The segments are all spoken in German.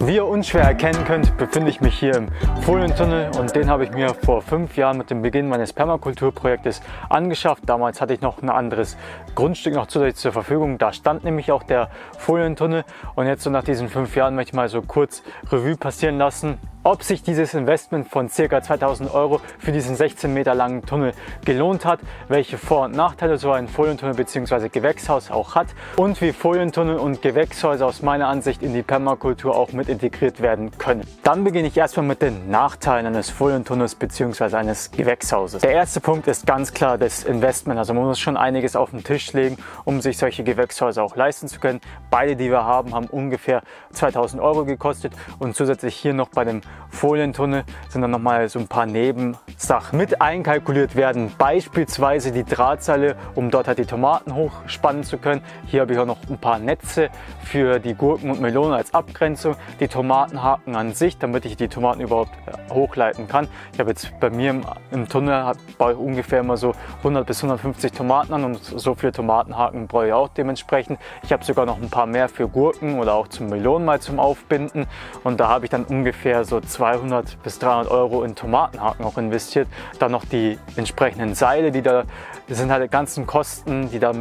Wie ihr unschwer erkennen könnt, befinde ich mich hier im Folientunnel und den habe ich mir vor fünf Jahren mit dem Beginn meines Permakulturprojektes angeschafft. Damals hatte ich noch ein anderes Grundstück noch zusätzlich zur Verfügung. Da stand nämlich auch der Folientunnel und jetzt so nach diesen fünf Jahren möchte ich mal so kurz Revue passieren lassen, ob sich dieses Investment von ca. 2000 Euro für diesen 16 Meter langen Tunnel gelohnt hat, welche Vor- und Nachteile so ein Folientunnel bzw. Gewächshaus auch hat und wie Folientunnel und Gewächshäuser aus meiner Ansicht in die Permakultur auch mit integriert werden können. Dann beginne ich erstmal mit den Nachteilen eines Folientunnels bzw. eines Gewächshauses. Der erste Punkt ist ganz klar das Investment. Also man muss schon einiges auf den Tisch legen, um sich solche Gewächshäuser auch leisten zu können. Beide, die wir haben, haben ungefähr 2000 Euro gekostet und zusätzlich hier noch bei dem Folientunnel sind dann nochmal so ein paar Nebensachen mit einkalkuliert werden. Beispielsweise die Drahtseile, um dort halt die Tomaten hochspannen zu können. Hier habe ich auch noch ein paar Netze für die Gurken und Melonen als Abgrenzung. Die Tomatenhaken an sich, damit ich die Tomaten überhaupt äh, hochleiten kann. Ich habe jetzt bei mir im, im Tunnel baue ich ungefähr immer so 100 bis 150 Tomaten an und so viele Tomatenhaken brauche ich auch dementsprechend. Ich habe sogar noch ein paar mehr für Gurken oder auch zum Melonen mal zum Aufbinden und da habe ich dann ungefähr so 200 bis 300 Euro in Tomatenhaken auch investiert. Dann noch die entsprechenden Seile, die da sind halt die ganzen Kosten, die da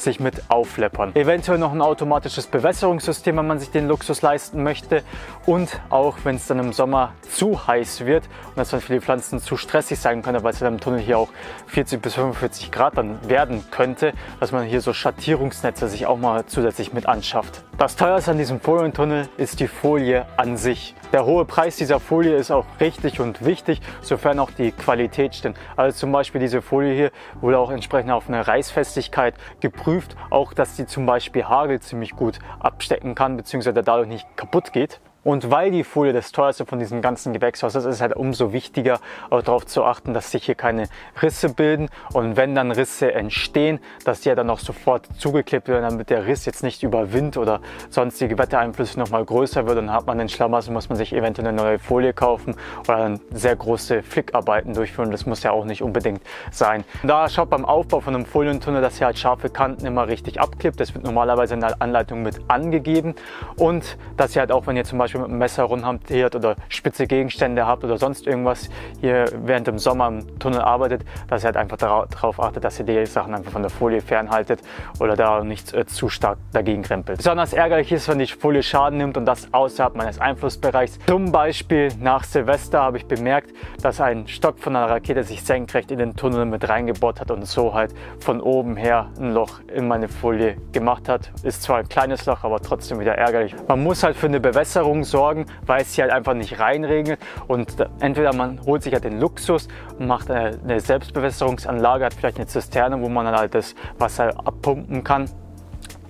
sich mit aufleppern. Eventuell noch ein automatisches Bewässerungssystem, wenn man sich den Luxus leisten möchte. Und auch wenn es dann im Sommer zu heiß wird und das dann für die Pflanzen zu stressig sein könnte, weil es dann im Tunnel hier auch 40 bis 45 Grad dann werden könnte, dass man hier so Schattierungsnetze sich auch mal zusätzlich mit anschafft. Das teuerste an diesem Folientunnel ist die Folie an sich. Der hohe Preis dieser Folie ist auch richtig und wichtig, sofern auch die Qualität stimmt. Also zum Beispiel diese Folie hier wurde auch entsprechend auf eine Reißfestigkeit geprüft, auch dass sie zum Beispiel Hagel ziemlich gut abstecken kann, beziehungsweise dadurch nicht kaputt geht. Und weil die Folie das teuerste von diesem ganzen Gewächshaus ist, ist es halt umso wichtiger, darauf zu achten, dass sich hier keine Risse bilden. Und wenn dann Risse entstehen, dass die ja dann auch sofort zugeklebt werden, damit der Riss jetzt nicht über Wind oder sonstige Wettereinflüsse nochmal größer wird. Dann hat man den Schlamassel, muss man sich eventuell eine neue Folie kaufen oder dann sehr große Flickarbeiten durchführen. Das muss ja auch nicht unbedingt sein. Da schaut beim Aufbau von einem Folientunnel, dass ihr halt scharfe Kanten immer richtig abklippt. Das wird normalerweise in der Anleitung mit angegeben. Und dass ihr halt auch, wenn ihr zum Beispiel Beispiel mit einem Messer rumhantiert oder spitze Gegenstände habt oder sonst irgendwas hier während dem Sommer im Tunnel arbeitet, dass ihr halt einfach darauf achtet, dass ihr die Sachen einfach von der Folie fernhaltet oder da nicht äh, zu stark dagegen krempelt. Besonders ärgerlich ist, wenn die Folie Schaden nimmt und das außerhalb meines Einflussbereichs. Zum Beispiel nach Silvester habe ich bemerkt, dass ein Stock von einer Rakete sich senkrecht in den Tunnel mit reingebohrt hat und so halt von oben her ein Loch in meine Folie gemacht hat. Ist zwar ein kleines Loch, aber trotzdem wieder ärgerlich. Man muss halt für eine Bewässerung Versorgung sorgen, weil es hier halt einfach nicht reinregnet. Und entweder man holt sich halt den Luxus und macht eine Selbstbewässerungsanlage, hat vielleicht eine Zisterne, wo man dann halt das Wasser abpumpen kann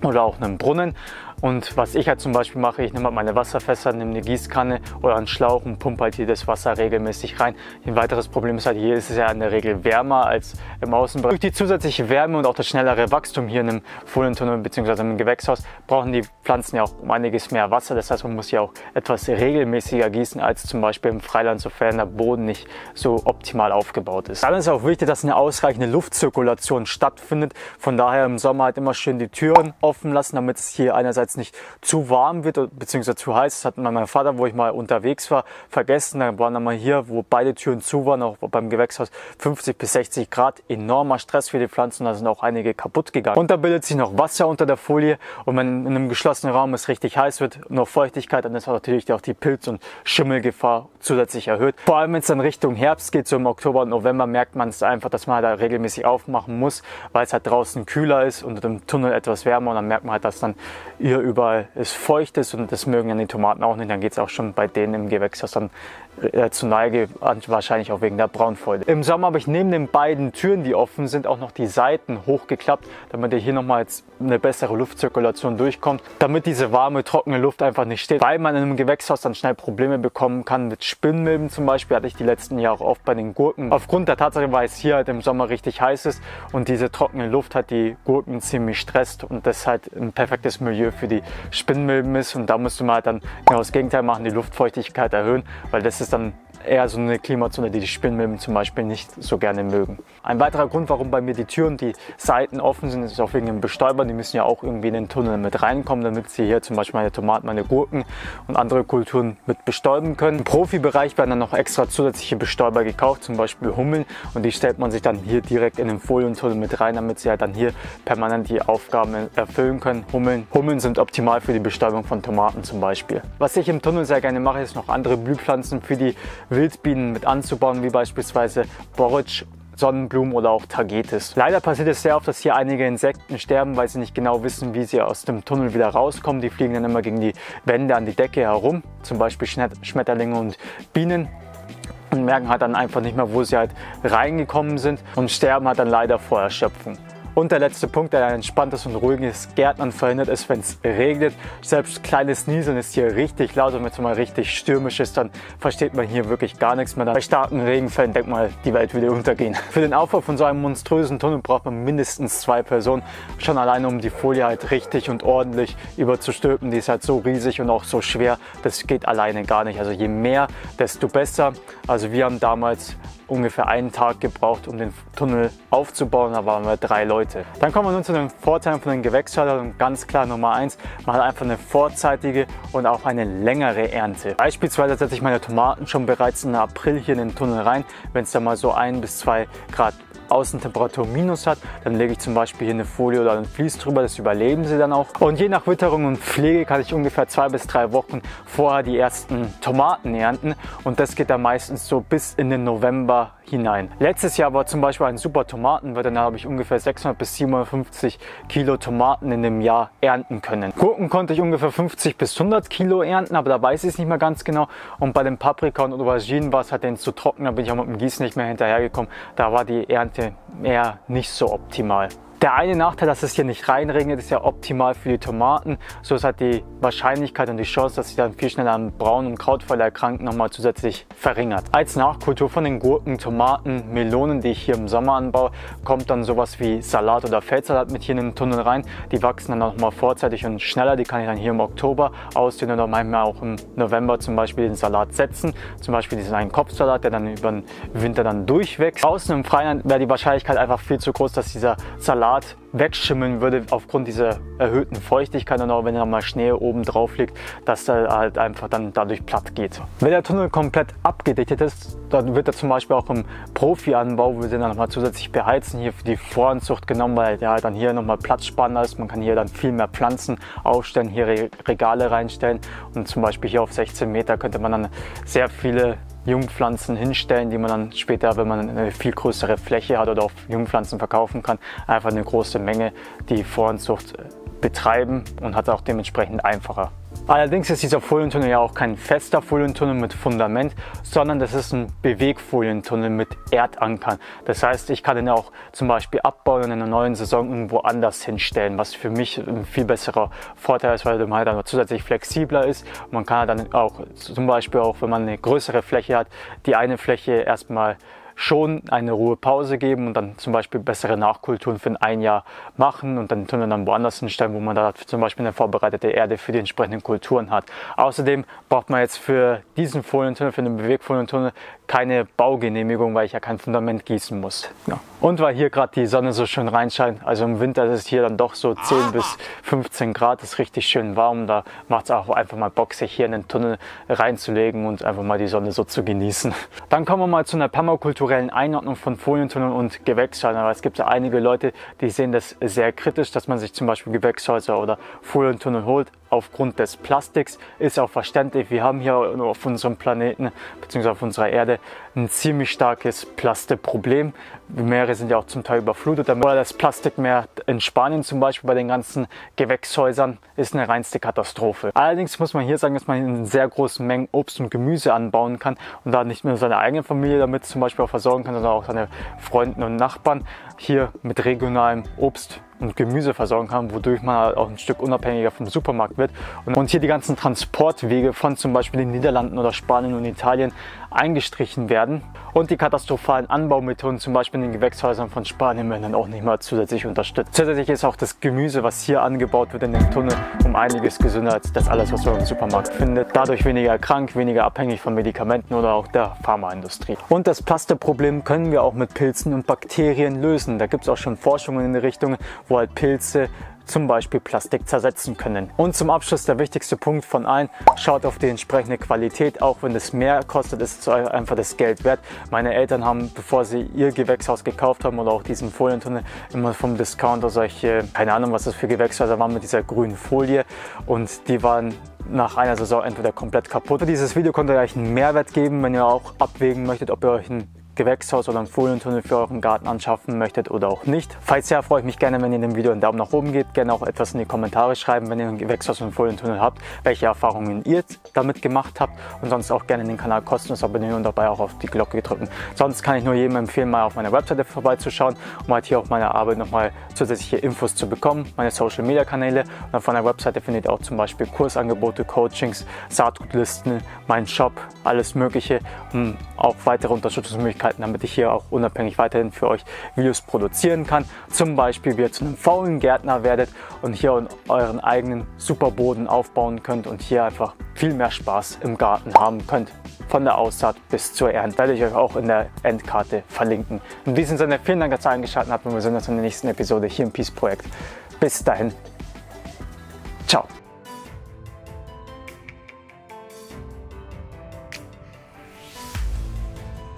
oder auch einen Brunnen und was ich halt zum Beispiel mache, ich nehme halt meine Wasserfässer, nehme eine Gießkanne oder einen Schlauch und pumpe halt hier das Wasser regelmäßig rein. Ein weiteres Problem ist halt, hier ist es ja in der Regel wärmer als im Außenbereich. Durch die zusätzliche Wärme und auch das schnellere Wachstum hier in einem Folientunnel bzw. im Gewächshaus brauchen die Pflanzen ja auch um einiges mehr Wasser. Das heißt, man muss hier auch etwas regelmäßiger gießen als zum Beispiel im Freiland, sofern der Boden nicht so optimal aufgebaut ist. Dann ist auch wichtig, dass eine ausreichende Luftzirkulation stattfindet. Von daher im Sommer halt immer schön die Türen offen lassen, damit es hier einerseits jetzt nicht zu warm wird bzw. zu heiß. Das hat mein Vater, wo ich mal unterwegs war, vergessen. Da waren dann mal hier, wo beide Türen zu waren, auch beim Gewächshaus 50 bis 60 Grad. Enormer Stress für die Pflanzen, da sind auch einige kaputt gegangen. Und da bildet sich noch Wasser unter der Folie und wenn in einem geschlossenen Raum es richtig heiß wird, noch Feuchtigkeit, dann ist natürlich auch die Pilz- und Schimmelgefahr zusätzlich erhöht. Vor allem wenn es dann Richtung Herbst geht, so im Oktober und November, merkt man es einfach, dass man da regelmäßig aufmachen muss, weil es halt draußen kühler ist und im Tunnel etwas wärmer und dann merkt man halt, dass dann ihr überall es feucht ist und das mögen ja die Tomaten auch nicht, dann geht es auch schon bei denen im Gewächshaus dann äh, zu Neige, wahrscheinlich auch wegen der Braunfäule. Im Sommer habe ich neben den beiden Türen, die offen sind, auch noch die Seiten hochgeklappt, damit hier nochmal eine bessere Luftzirkulation durchkommt, damit diese warme, trockene Luft einfach nicht steht, weil man in einem Gewächshaus dann schnell Probleme bekommen kann mit Spinnmilben zum Beispiel, hatte ich die letzten Jahre oft bei den Gurken. Aufgrund der Tatsache, weil es hier halt im Sommer richtig heiß ist und diese trockene Luft hat die Gurken ziemlich stresst und das halt ein perfektes Milieu für die Spinnmilben ist und da musst du mal dann genau das Gegenteil machen, die Luftfeuchtigkeit erhöhen, weil das ist dann eher so eine Klimazone, die die Spinnmilben zum Beispiel nicht so gerne mögen. Ein weiterer Grund, warum bei mir die Türen, die Seiten offen sind, ist auch wegen den Bestäubern. Die müssen ja auch irgendwie in den Tunnel mit reinkommen, damit sie hier zum Beispiel meine Tomaten, meine Gurken und andere Kulturen mit bestäuben können. Im Profibereich werden dann noch extra zusätzliche Bestäuber gekauft, zum Beispiel Hummeln und die stellt man sich dann hier direkt in den Folientunnel mit rein, damit sie halt dann hier permanent die Aufgaben erfüllen können. Hummeln, Hummeln sind optimal für die Bestäubung von Tomaten zum Beispiel. Was ich im Tunnel sehr gerne mache, ist noch andere Blühpflanzen für die Wildbienen mit anzubauen, wie beispielsweise Borretsch Sonnenblumen oder auch Tagetes. Leider passiert es sehr oft, dass hier einige Insekten sterben, weil sie nicht genau wissen, wie sie aus dem Tunnel wieder rauskommen. Die fliegen dann immer gegen die Wände an die Decke herum, zum Beispiel Schmetterlinge und Bienen und merken halt dann einfach nicht mehr, wo sie halt reingekommen sind und sterben halt dann leider vor Erschöpfung. Und der letzte Punkt, der ein entspanntes und ruhiges Gärtnern verhindert, ist, wenn es regnet. Selbst kleines Nieseln ist hier richtig laut und wenn es mal richtig stürmisch ist, dann versteht man hier wirklich gar nichts mehr. Bei starken Regenfällen denkt man, die Welt würde untergehen. Für den Aufbau von so einem monströsen Tunnel braucht man mindestens zwei Personen. Schon alleine, um die Folie halt richtig und ordentlich überzustülpen. Die ist halt so riesig und auch so schwer. Das geht alleine gar nicht. Also je mehr, desto besser. Also wir haben damals ungefähr einen Tag gebraucht, um den Tunnel aufzubauen. Da waren wir drei Leute. Dann kommen wir nun zu den Vorteilen von den Gewächshäusern. Und ganz klar Nummer eins, man hat einfach eine vorzeitige und auch eine längere Ernte. Beispielsweise setze ich meine Tomaten schon bereits im April hier in den Tunnel rein. Wenn es da mal so ein bis zwei Grad Außentemperatur minus hat, dann lege ich zum Beispiel hier eine Folie oder ein Vlies drüber, das überleben sie dann auch. Und je nach Witterung und Pflege kann ich ungefähr zwei bis drei Wochen vorher die ersten Tomaten ernten und das geht dann meistens so bis in den November hinein. Letztes Jahr war zum Beispiel ein super Tomatenwetter, da habe ich ungefähr 600 bis 750 Kilo Tomaten in dem Jahr ernten können. Gurken konnte ich ungefähr 50 bis 100 Kilo ernten, aber da weiß ich es nicht mehr ganz genau. Und bei den Paprika und Auberginen war es halt zu trocken, da bin ich auch mit dem Gießen nicht mehr hinterhergekommen. Da war die Ernte eher nicht so optimal. Der eine Nachteil, dass es hier nicht reinregnet, ist ja optimal für die Tomaten. So ist halt die Wahrscheinlichkeit und die Chance, dass sie dann viel schneller an Braun- und Krautfall erkranken, nochmal zusätzlich verringert. Als Nachkultur von den Gurken, Tomaten, Melonen, die ich hier im Sommer anbaue, kommt dann sowas wie Salat oder Feldsalat mit hier in den Tunnel rein. Die wachsen dann nochmal vorzeitig und schneller. Die kann ich dann hier im Oktober ausdehnen oder manchmal auch im November zum Beispiel den Salat setzen. Zum Beispiel diesen einen Kopfsalat, der dann über den Winter dann durchwächst. Außen im Freien wäre die Wahrscheinlichkeit einfach viel zu groß, dass dieser Salat Salat wegschimmeln würde aufgrund dieser erhöhten Feuchtigkeit und auch wenn da mal Schnee oben drauf liegt, dass er halt einfach dann dadurch platt geht. Wenn der Tunnel komplett abgedichtet ist, dann wird er zum Beispiel auch im Profi-Anbau, wir den dann nochmal zusätzlich beheizen, hier für die Voranzucht genommen, weil halt dann hier nochmal platzspannender ist. Man kann hier dann viel mehr Pflanzen aufstellen, hier Regale reinstellen und zum Beispiel hier auf 16 Meter könnte man dann sehr viele Jungpflanzen hinstellen, die man dann später, wenn man eine viel größere Fläche hat oder auch Jungpflanzen verkaufen kann, einfach eine große Menge die Voranzucht betreiben und hat auch dementsprechend einfacher. Allerdings ist dieser Folientunnel ja auch kein fester Folientunnel mit Fundament, sondern das ist ein Bewegfolientunnel mit Erdankern. Das heißt, ich kann ihn auch zum Beispiel abbauen und in einer neuen Saison irgendwo anders hinstellen, was für mich ein viel besserer Vorteil ist, weil man dann zusätzlich flexibler ist. Man kann dann auch zum Beispiel auch, wenn man eine größere Fläche hat, die eine Fläche erstmal schon eine Ruhepause geben und dann zum Beispiel bessere Nachkulturen für ein Jahr machen und dann Tunnel dann woanders hinstellen, wo man da zum Beispiel eine vorbereitete Erde für die entsprechenden Kulturen hat. Außerdem braucht man jetzt für diesen Folientunnel, für den Bewegfolientunnel keine Baugenehmigung, weil ich ja kein Fundament gießen muss. Ja. Und weil hier gerade die Sonne so schön reinscheint, also im Winter ist es hier dann doch so 10 bis 15 Grad, ist richtig schön warm. Da macht es auch einfach mal Bock, sich hier in den Tunnel reinzulegen und einfach mal die Sonne so zu genießen. Dann kommen wir mal zu einer permakulturellen Einordnung von Folientunneln und Gewächshäusern. Aber es gibt ja einige Leute, die sehen das sehr kritisch, dass man sich zum Beispiel Gewächshäuser oder Folientunnel holt aufgrund des Plastiks. Ist auch verständlich. Wir haben hier auf unserem Planeten bzw. auf unserer Erde ein ziemlich starkes Plastikproblem. Die Meere sind ja auch zum Teil überflutet. Oder das Plastikmeer in Spanien zum Beispiel bei den ganzen Gewächshäusern ist eine reinste Katastrophe. Allerdings muss man hier sagen, dass man in sehr großen Mengen Obst und Gemüse anbauen kann und da nicht nur seine eigene Familie damit zum Beispiel auch versorgen kann, sondern auch seine Freunde und Nachbarn hier mit regionalem Obst und Gemüse versorgen kann, wodurch man halt auch ein Stück unabhängiger vom Supermarkt wird. Und hier die ganzen Transportwege von zum Beispiel den Niederlanden oder Spanien und Italien eingestrichen werden. Und die katastrophalen Anbaumethoden, zum Beispiel in den Gewächshäusern von Spanien, werden dann auch nicht mehr zusätzlich unterstützt. Zusätzlich ist auch das Gemüse, was hier angebaut wird in dem Tunnel, um einiges gesünder als das alles, was man im Supermarkt findet. Dadurch weniger krank, weniger abhängig von Medikamenten oder auch der Pharmaindustrie. Und das Plasteproblem können wir auch mit Pilzen und Bakterien lösen. Da gibt es auch schon Forschungen in die Richtung, wo halt Pilze zum Beispiel Plastik zersetzen können. Und zum Abschluss der wichtigste Punkt von allen, schaut auf die entsprechende Qualität, auch wenn es mehr kostet, ist es einfach das Geld wert. Meine Eltern haben, bevor sie ihr Gewächshaus gekauft haben oder auch diesen Folientunnel, immer vom Discounter solche, keine Ahnung, was das für Gewächshäuser waren, mit dieser grünen Folie und die waren nach einer Saison entweder komplett kaputt. Dieses Video konnte euch einen Mehrwert geben, wenn ihr auch abwägen möchtet, ob ihr euch ein Gewächshaus oder einen Folientunnel für euren Garten anschaffen möchtet oder auch nicht. Falls ja, freue ich mich gerne, wenn ihr dem Video einen Daumen nach oben gebt. Gerne auch etwas in die Kommentare schreiben, wenn ihr ein Gewächshaus und einen Folientunnel habt, welche Erfahrungen ihr damit gemacht habt und sonst auch gerne den Kanal kostenlos abonnieren und dabei auch auf die Glocke drücken. Sonst kann ich nur jedem empfehlen, mal auf meiner Webseite vorbeizuschauen, um halt hier auf meiner Arbeit nochmal zusätzliche Infos zu bekommen, meine Social Media Kanäle und auf meiner Webseite findet ihr auch zum Beispiel Kursangebote, Coachings, Saatgutlisten, meinen Shop, alles mögliche, um auch weitere Unterstützungsmöglichkeiten Möglichkeiten, damit ich hier auch unabhängig weiterhin für euch Videos produzieren kann. Zum Beispiel, wie ihr zu einem faulen Gärtner werdet und hier euren eigenen Superboden aufbauen könnt und hier einfach viel mehr Spaß im Garten haben könnt. Von der Aussaat bis zur Ernte werde ich euch auch in der Endkarte verlinken. In diesem Sinne, vielen Dank, dass ihr eingeschaltet habt und wir sehen uns in der nächsten Episode hier im Peace Projekt. Bis dahin. Ciao.